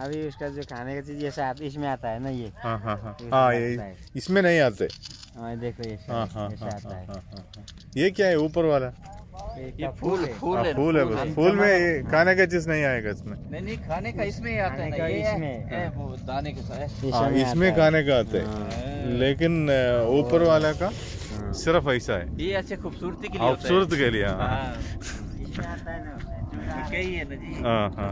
अभी उसका जो खाने का चीज़ ऐसा आता इसमें आता है ना ये? हाँ हाँ हाँ। इसमें हाँ ये इसमें नहीं आते। हाँ देखो ये हाँ हाँ हाँ आता हाँ। है। ये क्या है ऊपर वाला? ये ये फूल है? फूल हाँ, फूल है फूल बस। फूल में ये खाने का चीज़ नहीं आएगा इसमें। नहीं नहीं खाने का इसमें ही आता है खाने का ये इसमें, वो दाने के साथ। इसमें हाँ इसमें खाने का आता है। लेकिन ऊपर वाला का। सिर्फ़ ऐसा है। ये अच्छे खूबसूरती के लिए होता खूबसूरत के लिए हाँ। हाँ है ना है जी। हाँ हाँ।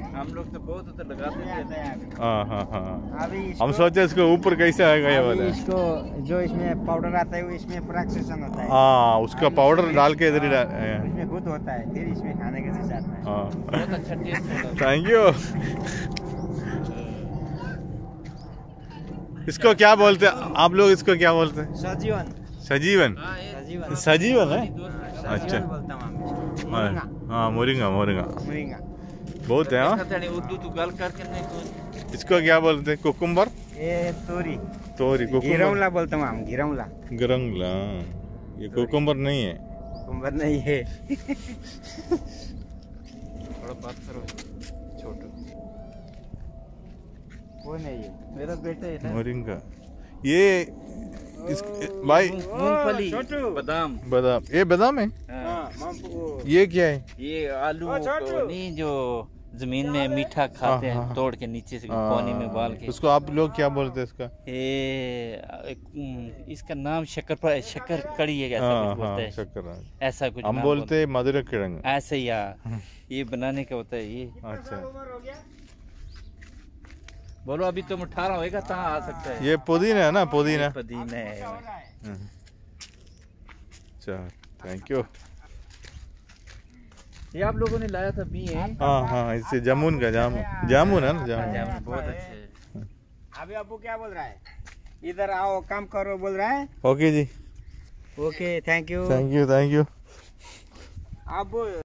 हैं। हम लोग तो बहुत उधर लगाते इसमें थे हाँ हाँ हाँ। हम सोचे इसको ऊपर कैसे आएगा ये वाला? इसको जो इसमें पाउडर आता है वो इसमें होता है। हाँ उसका पाउडर डाल के इधर ही हाँ, हाँ, खुद होता है फिर इसमें खाने का आता है हाँ। बहुत अच्छा थैंक यू इसको क्या बोलते हैं? आप लोग इसको क्या बोलते हैं? सजीवन। सजीवन? हाँ सजीवन। सजीवन है? अच्छा। हूँ मोरिंगा मोरिंगा। मुरिंगा। बहुत है हाँ। उर्दू तो गल करके नहीं तो इसको क्या बोलते हैं? कुकुम्बर? ये तोरी। तोरी कुकुम्बर। बोलते हैं हम ये कुकुम्बर नहीं है। कुंबर नहीं है। थोड़ा बात करो छोटू। वो नहीं है मेरा बेटा है ना। मोरिंगा। ये इस भाई मूंगफली। छोटू। बादाम। बादाम। ये बादाम है? हाँ, ये क्या है? ये आलू ओ, छोटू। को नहीं जो ज़मीन में मीठा खाते हाँ, हैं हाँ। तोड़ के नीचे से पानी में उबाल के। उसको आप लोग क्या बोलते हैं इसका? ये हम्म, इसका नाम शक्कर पर शक्कर कड़ी है ऐसा हाँ कुछ बोलते हाँ हैं? शक्कर ऐसा कुछ हम बोलते हैं मधुर किड़ंग हैं। ऐसे ही हाँ। ये बनाने का होता है ये। अच्छा। बोलो अभी तुम अठारह होएगा कहाँ आ सकता है। ये पुदीना है ना पुदीना? पुदीना है। अच्छा थैंक यू ये आप लोगों ने लाया था बी है हाँ हाँ इससे जामुन का जामुन जामुन है ना जामुन। बहुत अच्छे। अभी अबू क्या बोल रहा है? इधर आओ काम करो बोल रहा है? Okay ji. Okay thank you thank you thank you अब